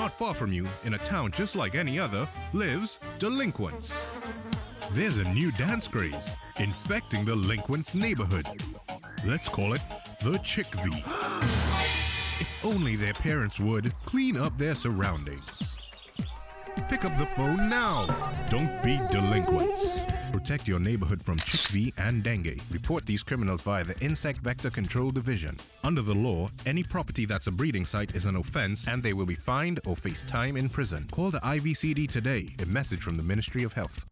Not far from you, in a town just like any other, lives De Linquents. There's a new dance craze infecting the De Linquents neighborhood. Let's call it the Chick V. If only their parents would clean up their surroundings. Pick up the phone now. Don't be delinquents. Protect your neighborhood from Chick and dengue. Report these criminals via the Insect Vector Control Division. Under the law, any property that's a breeding site is an offense and they will be fined or face time in prison. Call the IVCD today. A message from the Ministry of Health.